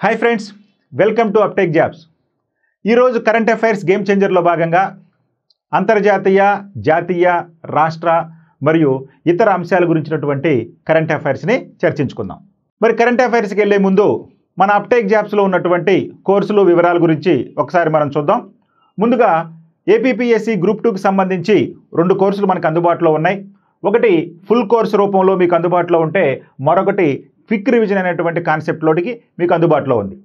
Hi friends welcome to Aptech jobs ఈరోజు current affairs game చేంజర్లో భాగంగా అంతర్జాతీయ జాతీయ రాష్ట్ర మరియు ఇతర అంశాల గురించినటువంటి కరెంట్ అఫైర్స్ని చర్చించుకుందాం. మరి కరెంట్ అఫైర్స్కి వెళ్ళే ముందు మన అప్టెక్ జాబ్స్లో ఉన్నటువంటి కోర్సులు వివరాల గురించి ఒకసారి మనం చూద్దాం. ముందుగా ఏపీపీఎస్సి గ్రూప్ టూకి సంబంధించి రెండు కోర్సులు మనకు అందుబాటులో ఉన్నాయి. ఒకటి ఫుల్ కోర్స్ రూపంలో మీకు అందుబాటులో ఉంటే మరొకటి క్విక్ రివిజన్ అనేటువంటి కాన్సెప్ట్లోకి మీకు అందుబాటులో ఉంది.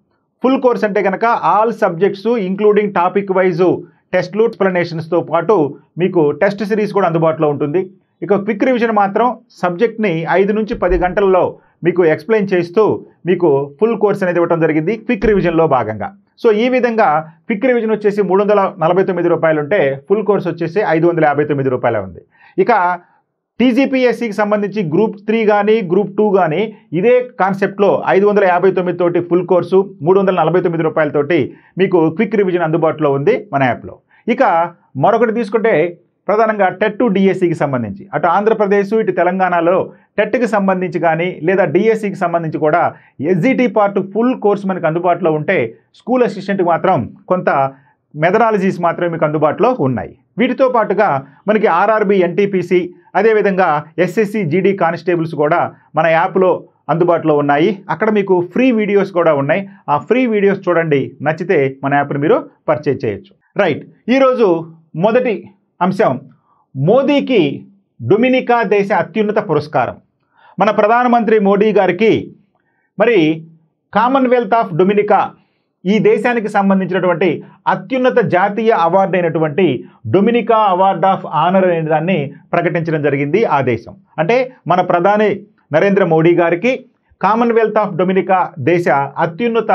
ఫుల్ కోర్స్ అంటే కనుక all subjects including topic wise టెస్ట్లు ఎక్స్ప్లెనేషన్స్తో పాటు మీకు టెస్ట్ సిరీస్ కూడా అందుబాటులో ఉంటుంది. ఇక క్విక్ రివిజన్ మాత్రం సబ్జెక్ట్ని ఐదు నుంచి పది గంటల్లో మీకు ఎక్స్ప్లెయిన్ చేస్తూ మీకు ఫుల్ కోర్స్ అనేది ఇవ్వడం జరిగింది క్విక్ రివిజన్లో భాగంగా. సో ఈ విధంగా క్విక్ రివిజన్ వచ్చేసి మూడు వందల నలభై తొమ్మిది రూపాయలు ఉంటే ఫుల్ కోర్స్ వచ్చేసి ఐదు వందల యాభై తొమ్మిది రూపాయలు ఉంది. ఇక టీజీపీఎస్సికి సంబంధించి గ్రూప్ త్రీ కానీ గ్రూప్ టూ కానీ ఇదే కాన్సెప్ట్లో ఐదు వందల యాభై తొమ్మిది తోటి ఫుల్ కోర్సు మూడు వందల నలభై తొమ్మిది రూపాయలతోటి మీకు క్విక్ రివిజన్ అందుబాటులో ఉంది మన యాప్లో. ఇక మరొకటి తీసుకుంటే ప్రధానంగా టెట్ టు డిఎస్సికి సంబంధించి. అటు ఆంధ్రప్రదేశ్ ఇటు తెలంగాణలో టెట్కి సంబంధించి కానీ లేదా డిఎస్సికి సంబంధించి కూడా ఎస్జిటి పార్ట్ ఫుల్ కోర్స్ మనకు అందుబాటులో ఉంటే స్కూల్ అసిస్టెంట్కి మాత్రం కొంత మెథడాలజీస్ మాత్రమే మీకు అందుబాటులో ఉన్నాయి. వీటితో పాటుగా మనకి ఆర్ఆర్బి ఎన్టీపీసీ అదేవిధంగా ఎస్ఎస్సి జీడీ కానిస్టేబుల్స్ కూడా మన యాప్లో అందుబాటులో ఉన్నాయి. అక్కడ మీకు ఫ్రీ వీడియోస్ కూడా ఉన్నాయి. ఆ ఫ్రీ వీడియోస్ చూడండి. నచ్చితే మన యాప్ని మీరు పర్చేజ్ చేయొచ్చు. రైట్. ఈరోజు మొదటి అంశం మోదీకి డొమినికా దేశ అత్యున్నత పురస్కారం. మన ప్రధానమంత్రి మోడీ గారికి మరి కామన్వెల్త్ ఆఫ్ డొమినికా ఈ దేశానికి సంబంధించినటువంటి అత్యున్నత జాతీయ అవార్డు అయినటువంటి డొమినికా అవార్డ్ ఆఫ్ ఆనర్ అనే దాన్ని ప్రకటించడం జరిగింది ఆ దేశం. అంటే మన ప్రధాని నరేంద్ర మోడీ గారికి కామన్వెల్త్ ఆఫ్ డొమినికా దేశ అత్యున్నత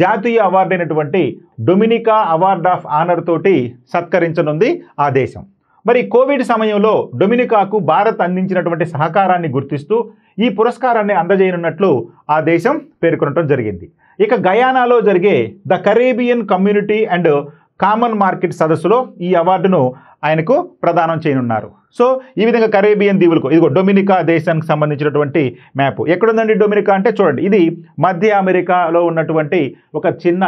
జాతీయ అవార్డు అయినటువంటి డొమినికా అవార్డ్ ఆఫ్ ఆనర్ తోటి సత్కరించనుంది ఆ దేశం. మరి కోవిడ్ సమయంలో డొమినికాకు భారత్ అందించినటువంటి సహకారాన్ని గుర్తిస్తూ ఈ పురస్కారాన్ని అందజేయనున్నట్లు ఆ దేశం పేర్కొనడం జరిగింది. ఇక గయానాలో జరిగే the Caribbean community and common market సదస్సులో ఈ అవార్డును ఆయనకు ప్రదానం చేయనున్నారు. సో ఈ విధంగా కరేబియన్ దీవులకు ఇదిగో డొమినికా దేశానికి సంబంధించినటువంటి మ్యాప్. ఎక్కడుందండి డొమినికా అంటే చూడండి ఇది మధ్య అమెరికాలో ఉన్నటువంటి ఒక చిన్న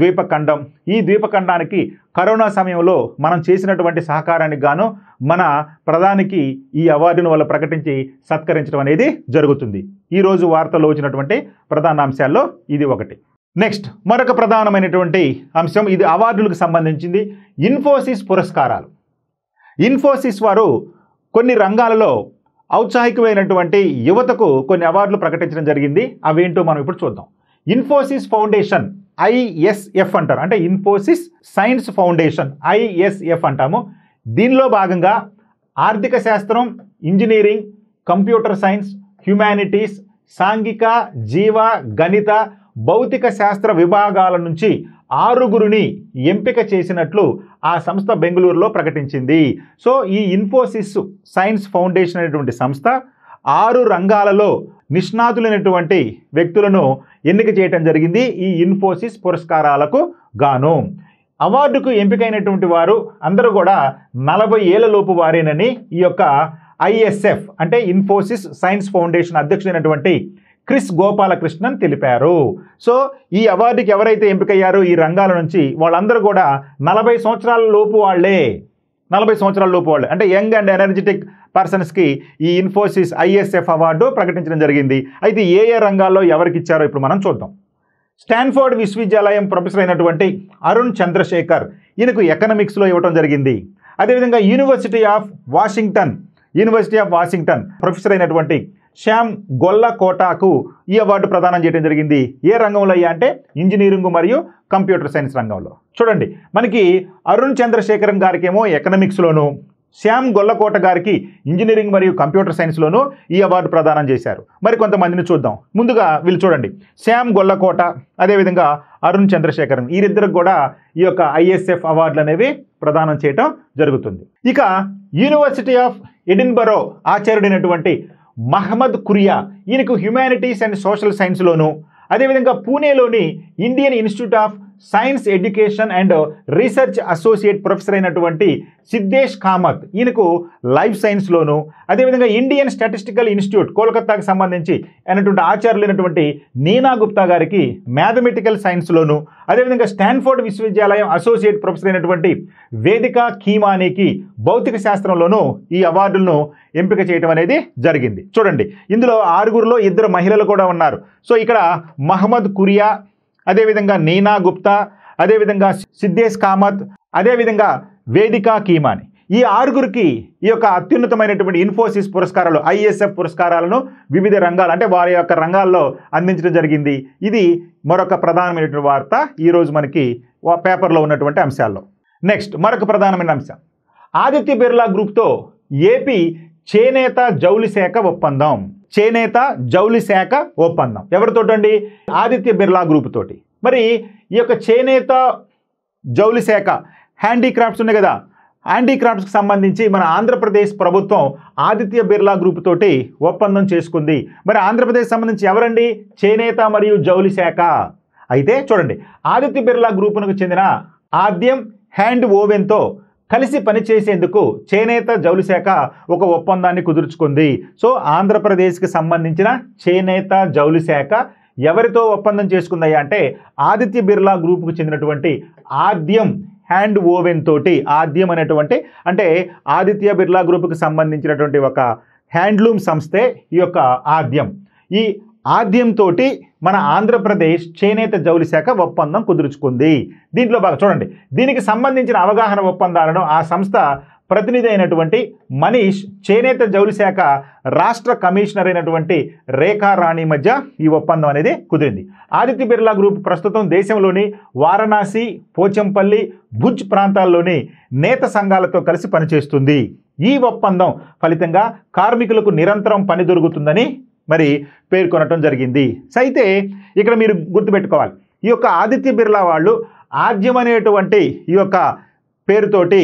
ద్వీపఖండం. ఈ ద్వీపఖండానికి కరోనా సమయంలో మనం చేసినటువంటి సహకారానికి గాను మన ప్రధానికి ఈ అవార్డును వాళ్ళు ప్రకటించి సత్కరించడం అనేది జరుగుతుంది. ఈరోజు వార్తల్లో వచ్చినటువంటి ప్రధాన అంశాల్లో ఇది ఒకటి. నెక్స్ట్ మరొక ప్రధానమైనటువంటి అంశం ఇది అవార్డులకు సంబంధించింది ఇన్ఫోసిస్ పురస్కారాలు. ఇన్ఫోసిస్ వారు కొన్ని రంగాలలో ఔత్సాహికమైనటువంటి యువతకు కొన్ని అవార్డులు ప్రకటించడం జరిగింది. అవేంటో మనం ఇప్పుడు చూద్దాం. ఇన్ఫోసిస్ ఫౌండేషన్ ఐఎస్ఎఫ్ అంటారు. అంటే ఇన్ఫోసిస్ సైన్స్ ఫౌండేషన్ ఐఎస్ఎఫ్ అంటాము. దీనిలో భాగంగా ఆర్థిక శాస్త్రం ఇంజనీరింగ్ కంప్యూటర్ సైన్స్ హ్యుమానిటీస్ సాంఘిక జీవ గణిత భౌతిక శాస్త్ర విభాగాల నుంచి ఆరుగురిని ఎంపిక చేసినట్లు ఆ సంస్థ బెంగళూరులో ప్రకటించింది. సో ఈ ఇన్ఫోసిస్ సైన్స్ ఫౌండేషన్ అనేటువంటి సంస్థ ఆరు రంగాలలో నిష్ణాతులైనటువంటి వ్యక్తులను ఎన్నిక చేయటం జరిగింది. ఈ ఇన్ఫోసిస్ పురస్కారాలకు గాను. అవార్డుకు ఎంపికైనటువంటి వారు అందరూ కూడా నలభై ఏళ్ళలోపు వారేనని ఈ యొక్క ఐఎస్ఎఫ్ అంటే ఇన్ఫోసిస్ సైన్స్ ఫౌండేషన్ అధ్యక్షుడైనటువంటి క్రిస్ గోపాలకృష్ణన్ తెలిపారు. సో ఈ అవార్డుకి ఎవరైతే ఎంపికయ్యారో ఈ రంగాల నుంచి వాళ్ళందరూ కూడా నలభై సంవత్సరాల లోపు వాళ్ళే. నలభై సంవత్సరాల లోపు వాళ్ళే. అంటే యంగ్ అండ్ ఎనర్జెటిక్ పర్సన్స్కి ఈ ఇన్ఫోసిస్ ఐఎస్ఎఫ్ అవార్డు ప్రకటించడం జరిగింది. అయితే ఏ ఏ రంగాల్లో ఎవరికి ఇచ్చారో ఇప్పుడు మనం చూద్దాం. స్టాన్ఫోర్డ్ విశ్వవిద్యాలయం ప్రొఫెసర్ అయినటువంటి అరుణ్ చంద్రశేఖర్ ఈయనకు ఎకనామిక్స్లో ఇవ్వడం జరిగింది. అదేవిధంగా university of Washington university of Washington professor అయినటువంటి శ్యామ్ గొల్లకోటాకు ఈ అవార్డు ప్రదానం చేయడం జరిగింది. ఏ రంగంలో అయ్యా అంటే ఇంజనీరింగ్ మరియు కంప్యూటర్ సైన్స్ రంగంలో. చూడండి మనకి అరుణ్ చంద్రశేఖరం గారికి ఏమో ఎకనామిక్స్లోను శ్యామ్ గొల్లకోట గారికి ఇంజనీరింగ్ మరియు కంప్యూటర్ సైన్స్లోనూ ఈ అవార్డు ప్రదానం చేశారు. మరి కొంతమందిని చూద్దాం. ముందుగా వీళ్ళు చూడండి. శ్యామ్ గొల్లకోట అదేవిధంగా అరుణ్ చంద్రశేఖరన్ వీరిద్దరికి కూడా ఈ యొక్క ఐఎస్ఎఫ్ అవార్డులు అనేవి ప్రదానం చేయటం జరుగుతుంది. ఇక యూనివర్సిటీ ఆఫ్ ఎడిన్బరో ఆచార్యుడైనటువంటి మహమ్మద్ కురియా. ఈయనకు హ్యుమానిటీస్ అండ్ సోషల్ సైన్స్లోను అదేవిధంగా పూణేలోని Indian institute of science education and research associate professor అయినటువంటి సిద్ధేష్ కామత్. ఈయనకు లైఫ్ సైన్స్లోను అదేవిధంగా ఇండియన్ స్టాటిస్టికల్ ఇన్స్టిట్యూట్ కోల్కతాకి సంబంధించి అయినటువంటి ఆచార్యులైనటువంటి నీనా గుప్తా గారికి మ్యాథమెటికల్ సైన్స్లోను అదేవిధంగా స్టాన్ఫోర్డ్ విశ్వవిద్యాలయం అసోసియేట్ ప్రొఫెసర్ అయినటువంటి వేదిక కీమానీకి భౌతిక శాస్త్రంలోనూ ఈ అవార్డులను ఎంపిక చేయడం అనేది జరిగింది. చూడండి ఇందులో ఆరుగురులో ఇద్దరు మహిళలు కూడా ఉన్నారు. సో ఇక్కడ మహమ్మద్ కురియా అదేవిధంగా నీనా గుప్తా అదేవిధంగా సిద్ధేశ్ కామత్ అదేవిధంగా వేదిక కీమాని. ఈ ఆరుగురికి ఈ యొక్క అత్యున్నతమైనటువంటి ఇన్ఫోసిస్ పురస్కారాలు ఐఎస్ఎఫ్ పురస్కారాలను వివిధ రంగాలు అంటే వారి యొక్క రంగాల్లో అందించడం జరిగింది. ఇది మరొక ప్రధానమైనటువంటి వార్త ఈరోజు మనకి పేపర్లో ఉన్నటువంటి అంశాల్లో. నెక్స్ట్ మరొక ప్రధానమైన అంశం. ఆదిత్య బిర్లా గ్రూప్తో ఏపీ చేనేత జౌలి శాఖ ఒప్పందం. చేనేత జౌలి శాఖ ఒప్పందం. ఎవరితోటండి ఆదిత్య బిర్లా గ్రూప్ తోటి. మరి ఈ యొక్క చేనేత జౌలి శాఖ హ్యాండీక్రాఫ్ట్స్ ఉన్నాయి కదా? హ్యాండీక్రాఫ్ట్స్కి సంబంధించి మన ఆంధ్రప్రదేశ్ ప్రభుత్వం ఆదిత్య బిర్లా గ్రూప్ తోటి ఒప్పందం చేసుకుంది. మరి ఆంధ్రప్రదేశ్ సంబంధించి ఎవరండి? చేనేత మరియు జౌలి శాఖ. అయితే చూడండి ఆదిత్య బిర్లా గ్రూపునకు చెందిన ఆద్యం హ్యాండ్ ఓవెన్తో కలిసి పనిచేసేందుకు చేనేత జౌలి శాఖ ఒక ఒప్పందాన్ని కుదుర్చుకుంది. సో ఆంధ్రప్రదేశ్కి సంబంధించిన చేనేత జౌలి శాఖ ఎవరితో ఒప్పందం చేసుకుందయ్యా అంటే ఆదిత్య బిర్లా గ్రూప్కు చెందినటువంటి ఆద్యం హ్యాండ్ ఓవెన్ తోటి ఆద్యం అనేటువంటి అంటే ఆదిత్య బిర్లా గ్రూప్కి సంబంధించినటువంటి ఒక హ్యాండ్లూమ్ సంస్థే ఈ యొక్క ఆద్యం. ఈ ఆద్యంతో మన ఆంధ్రప్రదేశ్ చేనేత జౌలి శాఖ ఒప్పందం కుదుర్చుకుంది. దీంట్లో బాగా చూడండి. దీనికి సంబంధించిన అవగాహన ఒప్పందాలను ఆ సంస్థ ప్రతినిధి అయినటువంటి మనీష్ చేనేత జౌలి శాఖ రాష్ట్ర కమిషనర్ అయినటువంటి రేఖా రాణి మధ్య ఈ ఒప్పందం అనేది కుదిరింది. ఆదిత్య బిర్లా గ్రూప్ ప్రస్తుతం దేశంలోని వారణాసి పోచంపల్లి భుజ్ ప్రాంతాల్లోని నేత సంఘాలతో కలిసి పనిచేస్తుంది. ఈ ఒప్పందం ఫలితంగా కార్మికులకు నిరంతరం పని దొరుకుతుందని మరి పేర్కొనటం జరిగింది. అయితే ఇక్కడ మీరు గుర్తుపెట్టుకోవాలి. ఈ యొక్క ఆదిత్య బిర్లా వాళ్ళు ఆద్యం అనేటువంటి ఈ యొక్క పేరుతోటి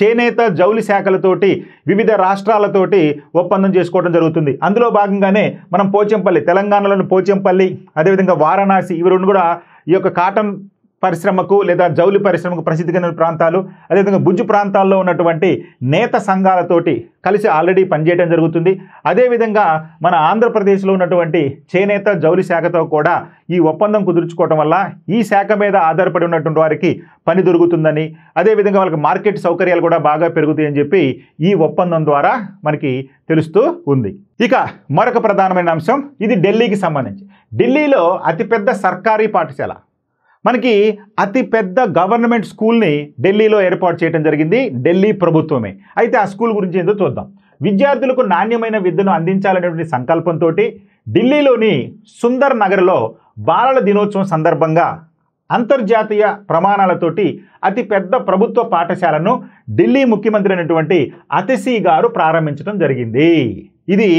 చేనేత జౌలి శాఖలతోటి వివిధ రాష్ట్రాలతోటి ఒప్పందం చేసుకోవడం జరుగుతుంది. అందులో భాగంగానే మనం పోచంపల్లి తెలంగాణలోని పోచంపల్లి అదేవిధంగా వారణాసి ఇవి రెండు కూడా ఈ యొక్క కాటన్ పరిశ్రమకు లేదా జౌలి పరిశ్రమకు ప్రసిద్ధి చెందిన ప్రాంతాలు అదేవిధంగా బుజ్జు ప్రాంతాల్లో ఉన్నటువంటి నేత సంఘాలతోటి కలిసి ఆల్రెడీ పనిచేయడం జరుగుతుంది. అదేవిధంగా మన ఆంధ్రప్రదేశ్లో ఉన్నటువంటి చేనేత జౌలి శాఖతో కూడా ఈ ఒప్పందం కుదుర్చుకోవడం వల్ల ఈ శాఖ మీద ఆధారపడి ఉన్నటువంటి వారికి పని దొరుకుతుందని అదేవిధంగా వాళ్ళకి మార్కెట్ సౌకర్యాలు కూడా బాగా పెరుగుతాయని చెప్పి ఈ ఒప్పందం ద్వారా మనకి తెలుస్తూ ఉంది. ఇక మరొక ప్రధానమైన అంశం ఇది ఢిల్లీకి సంబంధించి. ఢిల్లీలో అతిపెద్ద సర్కారీ పాఠశాల మనకి అతి పెద్ద గవర్నమెంట్ స్కూల్ని ఢిల్లీలో ఏర్పాటు చేయడం జరిగింది ఢిల్లీ ప్రభుత్వమే. అయితే ఆ స్కూల్ గురించి ఏందో చూద్దాం. విద్యార్థులకు నాణ్యమైన విద్యను అందించాలనేటువంటి సంకల్పంతో ఢిల్లీలోని సుందర్ నగర్లో బాలల దినోత్సవం సందర్భంగా అంతర్జాతీయ ప్రమాణాలతోటి అతి పెద్ద ప్రభుత్వ పాఠశాలను ఢిల్లీ ముఖ్యమంత్రి అయినటువంటి అతిశీ గారు ప్రారంభించడం జరిగింది. ఇది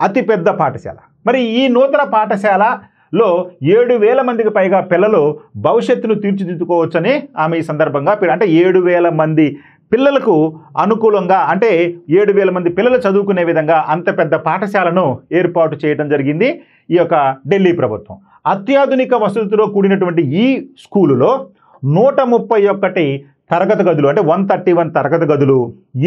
అతిపెద్ద పాఠశాల. మరి ఈ నూతన పాఠశాల లో ఏడు వేల మందికి పైగా పిల్లలు భవిష్యత్తును తీర్చిదిద్దుకోవచ్చని ఆమె ఈ సందర్భంగా అంటే ఏడు వేల మంది పిల్లలకు అనుకూలంగా అంటే ఏడు వేల మంది పిల్లలు చదువుకునే విధంగా అంత పెద్ద పాఠశాలను ఏర్పాటు చేయడం జరిగింది ఈ యొక్క ఢిల్లీ ప్రభుత్వం. అత్యాధునిక వసతులతో కూడినటువంటి ఈ స్కూలులో నూట ముప్పై ఒక్కటి తరగతి గదులు అంటే వన్ థర్టీ వన్ తరగతి గదులు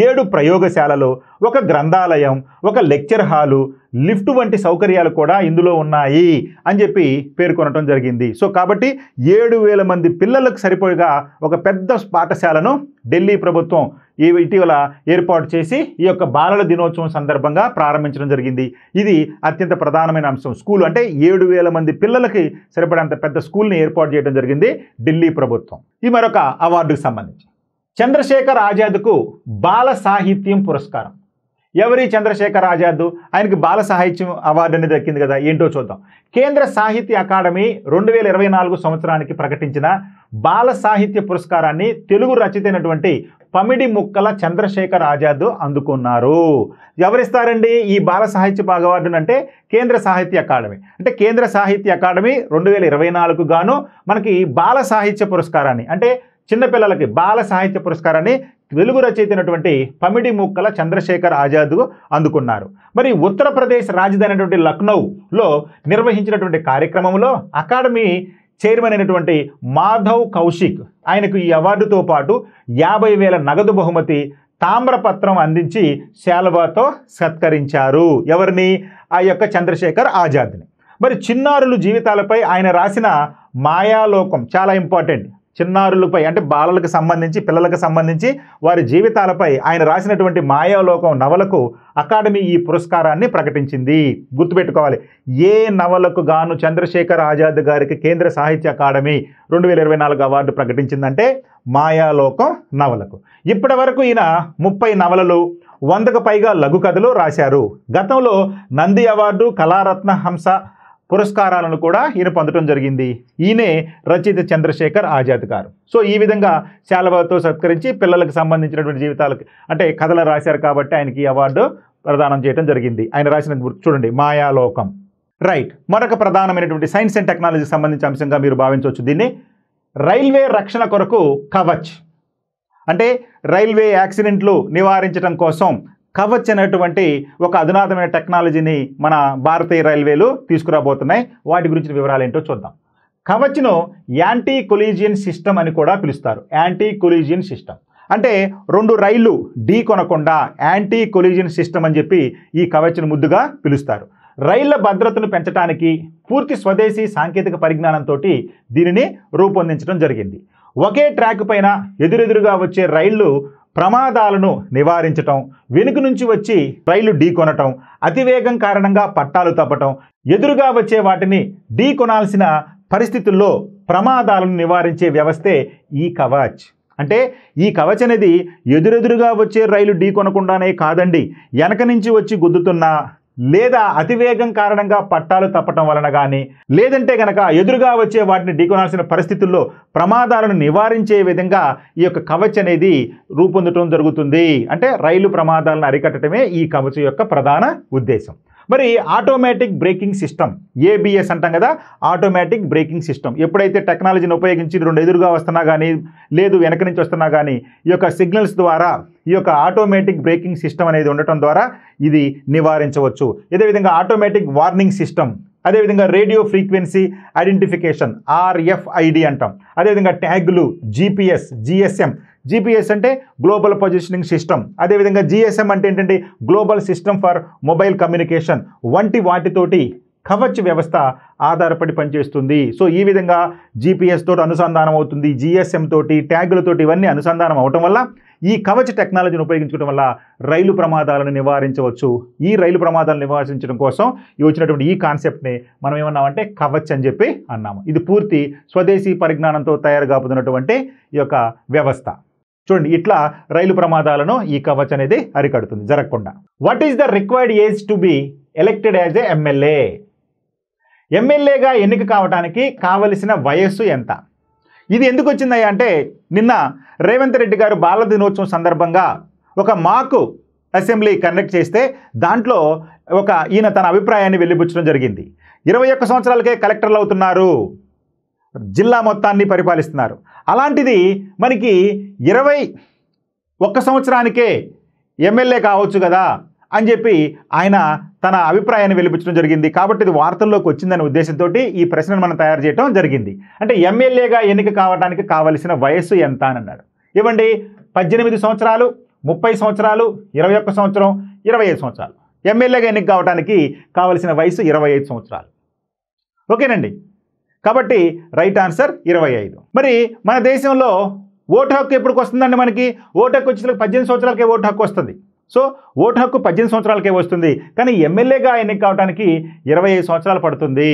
ఏడు ప్రయోగశాలలు ఒక గ్రంథాలయం ఒక లెక్చర్ హాలు లిఫ్ట్ వంటి సౌకర్యాలు కూడా ఇందులో ఉన్నాయి అని చెప్పి పేర్కొనటం జరిగింది. సో కాబట్టి ఏడు వేల మంది పిల్లలకు సరిపోయిగా ఒక పెద్ద పాఠశాలను ఢిల్లీ ప్రభుత్వం ఈ ఇటీవల ఏర్పాటు చేసి ఈ యొక్క బాలల దినోత్సవం సందర్భంగా ప్రారంభించడం జరిగింది. ఇది అత్యంత ప్రధానమైన అంశం. స్కూల్ అంటే ఏడు వేల మంది పిల్లలకి సరిపడేంత పెద్ద స్కూల్ని ఏర్పాటు చేయడం జరిగింది ఢిల్లీ ప్రభుత్వం. ఈ మరొక అవార్డుకు సంబంధించి. చంద్రశేఖర్ ఆజాద్కు బాల సాహిత్యం పురస్కారం. ఎవరి చంద్రశేఖర్ ఆజాద్ ఆయనకి బాల సాహిత్యం అవార్డు అనేది దక్కింది కదా ఏంటో చూద్దాం. కేంద్ర సాహిత్య అకాడమీ రెండు వేల ఇరవై నాలుగు సంవత్సరానికి ప్రకటించిన బాల సాహిత్య పురస్కారాన్ని తెలుగు రచయితైనటువంటి పమిడి ముక్కల చంద్రశేఖర్ ఆజాద్ అందుకున్నారు. ఎవరిస్తారండి? ఈ బాల సాహిత్య అవార్డును అంటే కేంద్ర సాహిత్య అకాడమీ. అంటే కేంద్ర సాహిత్య అకాడమీ రెండు వేల ఇరవై నాలుగు గాను మనకి బాల సాహిత్య పురస్కారాన్ని అంటే చిన్నపిల్లలకి బాల సాహిత్య పురస్కారాన్ని తెలుగు రచయితైనటువంటి పమిడి ముక్కల చంద్రశేఖర్ ఆజాద్ అందుకున్నారు. మరి ఉత్తరప్రదేశ్ రాజధాని అయినటువంటి లక్నౌలో నిర్వహించినటువంటి కార్యక్రమంలో అకాడమీ చైర్మన్ అయినటువంటి మాధవ్ కౌశిక్ ఆయనకు ఈ అవార్డుతో పాటు యాభై వేల నగదు బహుమతి తామ్రపత్రం అందించి శాల్వాతో సత్కరించారు. ఎవరిని? ఆ యొక్క చంద్రశేఖర్ ఆజాద్ని. మరి చిన్నారుల జీవితాలపై ఆయన రాసిన మాయాలోకం చాలా ఇంపార్టెంట్. చిన్నారులపై అంటే బాలలకు సంబంధించి పిల్లలకు సంబంధించి వారి జీవితాలపై ఆయన రాసినటువంటి మాయాలోకం నవలకు అకాడమీ ఈ పురస్కారాన్ని ప్రకటించింది. గుర్తుపెట్టుకోవాలి. ఏ నవలకు గాను చంద్రశేఖర్ ఆజాద్ గారికి కేంద్ర సాహిత్య అకాడమీ రెండు వేల ఇరవై నాలుగు అవార్డు ప్రకటించిందంటే మాయాలోకం నవలకు. ఇప్పటి వరకు ఈయన ముప్పై నవలలు వందకు పైగా లఘు కథలు రాశారు. గతంలో నంది అవార్డు కళారత్న హంస పురస్కారాలను కూడా ఈయన పొందడం జరిగింది. ఈయనే రచయిత చంద్రశేఖర్ ఆజాద్ గారు. సో ఈ విధంగా శాలభతో సత్కరించి పిల్లలకు సంబంధించినటువంటి జీవితాలకు అంటే కథలు రాశారు కాబట్టి ఆయనకి ఈ అవార్డు ప్రదానం చేయడం జరిగింది. ఆయన రాసిన చూడండి మాయాలోకం. రైట్ మరొక ప్రధానమైనటువంటి సైన్స్ అండ్ టెక్నాలజీకి సంబంధించిన అంశంగా మీరు భావించవచ్చు. దీన్ని రైల్వే రక్షణ కొరకు కవచ్. అంటే రైల్వే యాక్సిడెంట్లు నివారించడం కోసం కవచ్ అనేటువంటి ఒక అధునాతమైన టెక్నాలజీని మన భారతీయ రైల్వేలు తీసుకురాబోతున్నాయి. వాటి గురించిన వివరాలు ఏంటో చూద్దాం. కవచ్ను యాంటీ కొలీజియన్ సిస్టమ్ అని కూడా పిలుస్తారు. Anti collision system. అంటే రెండు రైళ్ళు ఢీ కొనకుండా యాంటీ కొలీజియన్ సిస్టమ్ అని చెప్పి ఈ కవచ్ను ముద్దుగా పిలుస్తారు. రైళ్ళ భద్రతను పెంచడానికి పూర్తి స్వదేశీ సాంకేతిక పరిజ్ఞానంతో దీనిని రూపొందించడం జరిగింది. ఒకే ట్రాక్ పైన ఎదురెదురుగా వచ్చే రైళ్ళు ప్రమాదాలను నివారించటం వెనుక నుంచి వచ్చి రైలు ఢీకొనటం అతివేగం కారణంగా పట్టాలు తప్పటం ఎదురుగా వచ్చే వాటిని ఢీకొనాల్సిన పరిస్థితుల్లో ప్రమాదాలను నివారించే వ్యవస్థే ఈ కవచ్. అంటే ఈ కవచ్ అనేది ఎదురెదురుగా వచ్చే రైలు ఢీకొనకుండానే కాదండి వెనక నుంచి వచ్చి గుద్దుతున్నా లేదా అతివేగం కారణంగా పట్టాలు తప్పటం వలన కానీ లేదంటే గనక ఎదురుగా వచ్చే వాటిని ఢీకొనాల్సిన పరిస్థితుల్లో ప్రమాదాలను నివారించే విధంగా ఈ యొక్క కవచ్ అనేది రూపొందటం జరుగుతుంది. అంటే రైలు ప్రమాదాలను అరికట్టడమే ఈ కవచ్ యొక్క ప్రధాన ఉద్దేశం. మరి ఆటోమేటిక్ బ్రేకింగ్ సిస్టమ్ ఏబిఎస్ అంటాం కదా ఆటోమేటిక్ బ్రేకింగ్ సిస్టమ్. ఎప్పుడైతే టెక్నాలజీని ఉపయోగించి రెండు ఎదురుగా వస్తున్నా కానీ లేదు వెనక నుంచి వస్తున్నా కానీ ఈ యొక్క సిగ్నల్స్ ద్వారా ఈ యొక్క ఆటోమేటిక్ బ్రేకింగ్ సిస్టమ్ అనేది ఉండటం ద్వారా ఇది నివారించవచ్చు. అదేవిధంగా ఆటోమేటిక్ వార్నింగ్ సిస్టమ్ అదేవిధంగా రేడియో ఫ్రీక్వెన్సీ ఐడెంటిఫికేషన్ ఆర్ఎఫ్ఐడి అంటాం. అదేవిధంగా ట్యాగ్లు జీపీఎస్ జిఎస్ఎం జీపీఎస్ అంటే గ్లోబల్ పొజిషనింగ్ సిస్టమ్ అదేవిధంగా జిఎస్ఎం అంటే ఏంటంటే global system for mobile communication వంటి వాటితోటి కవచ్ వ్యవస్థ ఆధారపడి పనిచేస్తుంది. సో ఈ విధంగా జీపీఎస్ తోటి అనుసంధానం అవుతుంది. జిఎస్ఎం తోటి ట్యాగులతోటి ఇవన్నీ అనుసంధానం అవటం వల్ల ఈ కవచ్ టెక్నాలజీని ఉపయోగించడం వల్ల రైలు ప్రమాదాలను నివారించవచ్చు. ఈ రైలు ప్రమాదాలను నివారించడం కోసం ఈ వచ్చినటువంటి ఈ కాన్సెప్ట్ని మనం ఏమన్నామంటే కవచ్ అని చెప్పి అన్నాము. ఇది పూర్తి స్వదేశీ పరిజ్ఞానంతో తయారు కాపుతున్నటువంటి ఈ యొక్క వ్యవస్థ. చూడండి ఇట్లా రైలు ప్రమాదాలను ఈ కవచ్ అనేది అరికడుతుంది జరగకుండా. What is the required age to be elected as a MLA ఎమ్మెల్యేగా ఎన్నిక కావడానికి కావలసిన వయస్సు ఎంత? ఇది ఎందుకు వచ్చిందయ్యా అంటే నిన్న రేవంత్ రెడ్డి గారు బాల దినోత్సవం సందర్భంగా ఒక మాకు అసెంబ్లీ కండక్ట్ చేస్తే దాంట్లో ఒక ఈయన తన అభిప్రాయాన్ని వెళ్ళిపుచ్చడం జరిగింది. ఇరవై ఒక్క సంవత్సరాలకే కలెక్టర్లు అవుతున్నారు. జిల్లా మొత్తాన్ని పరిపాలిస్తున్నారు. అలాంటిది మనకి ఇరవై ఒక్క సంవత్సరానికే ఎమ్మెల్యే కావచ్చు కదా. అని చెప్పి ఆయన తన అభిప్రాయాన్ని వెలిపించడం జరిగింది. కాబట్టి ఇది వార్తల్లోకి వచ్చిందనే ఉద్దేశంతో ఈ ప్రశ్నను మనం తయారు చేయడం జరిగింది. అంటే ఎమ్మెల్యేగా ఎన్నిక కావడానికి కావలసిన వయస్సు ఎంత అని అన్నాడు. ఇవ్వండి పద్దెనిమిది సంవత్సరాలు ముప్పై సంవత్సరాలు ఇరవై ఒక్క సంవత్సరం ఇరవై ఐదు సంవత్సరాలు. ఎమ్మెల్యేగా ఎన్నిక కావడానికి కావలసిన వయసు ఇరవై ఐదు సంవత్సరాలు. ఓకేనండి? కాబట్టి రైట్ ఆన్సర్ ఇరవై ఐదు. మరి మన దేశంలో ఓటు హక్కు ఎప్పటికి వస్తుందండి మనకి? ఓటు హక్కు వచ్చేసరికి పద్దెనిమిది సంవత్సరాలకే ఓటు హక్కు వస్తుంది. సో ఓటు హక్కు పద్దెనిమిది సంవత్సరాలకే వస్తుంది. కానీ ఎమ్మెల్యేగా ఎన్నిక కావడానికి ఇరవై ఐదు సంవత్సరాలు పడుతుంది.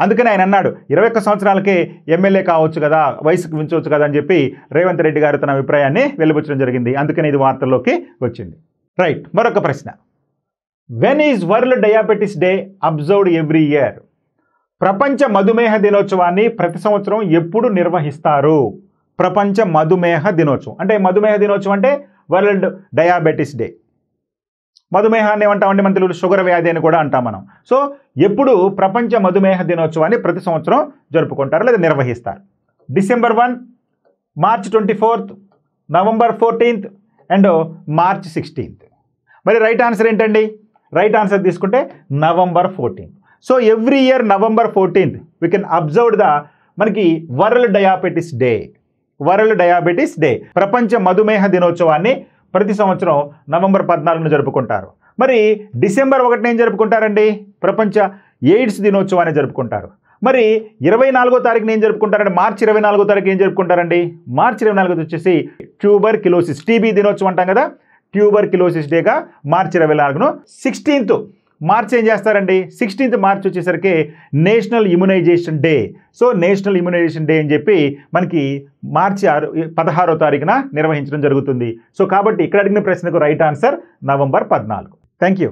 అందుకని ఆయన అన్నాడు ఇరవై ఒక్క సంవత్సరాలకే ఎమ్మెల్యే కావచ్చు కదా వయసుకు మించవచ్చు కదా అని చెప్పి రేవంత్ రెడ్డి గారు తన అభిప్రాయాన్ని వెలుబుచ్చడం జరిగింది. అందుకని ఇది వార్తల్లోకి వచ్చింది. రైట్ మరొక ప్రశ్న. When is world diabetes day observed every year ప్రపంచ మధుమేహ దినోత్సవాన్ని ప్రతి సంవత్సరం ఎప్పుడు నిర్వహిస్తారు? ప్రపంచ మధుమేహ దినోత్సవం. అంటే మధుమేహ దినోత్సవం అంటే వరల్డ్ డయాబెటిస్ డే. మధుమేహాన్ని ఏమంటామండి మన తెలుగులో షుగర్ వ్యాధి అని కూడా అంటాం మనం. సో ఎప్పుడు ప్రపంచ మధుమేహ దినోత్సవాన్ని ప్రతి సంవత్సరం జరుపుకుంటారు లేదా నిర్వహిస్తారు. December one March twenty fourth November fourteenth and March sixteenth. మరి రైట్ ఆన్సర్ ఏంటండి? రైట్ ఆన్సర్ తీసుకుంటే November fourteenth. So every year November fourteenth we can observe the మనకి world diabetes day. World diabetes day ప్రపంచ మధుమేహ దినోత్సవాన్ని ప్రతి సంవత్సరం November పద్నాలుగున జరుపుకుంటారు. మరి డిసెంబర్ ఒకటిన ఏం జరుపుకుంటారండి? ప్రపంచ ఎయిడ్స్ దినోత్సవాన్ని జరుపుకుంటారు. మరి ఇరవై నాలుగో తారీఖున ఏం జరుపుకుంటారండి? మార్చి ఇరవై నాలుగో తారీఖు ఏం జరుపుకుంటారండి? మార్చి ఇరవై నాలుగోది వచ్చేసి ట్యూబర్ కిలోసిస్ టీబీ దినోత్సవం అంటాం కదా? ట్యూబర్ కిలోసిస్ డేగా మార్చి ఇరవై నాలుగును. సిక్స్టీన్త్ మార్చ్ ఏం చేస్తారండి? సిక్స్టీన్త్ మార్చ్ వచ్చేసరికి national immunisation day. So national immunisation day అని చెప్పి మనకి మార్చి ఆరు పదహారో తారీఖున నిర్వహించడం జరుగుతుంది. సో కాబట్టి ఇక్కడ అడిగిన ప్రశ్నకు రైట్ ఆన్సర్ నవంబర్ పద్నాలుగు. Thank you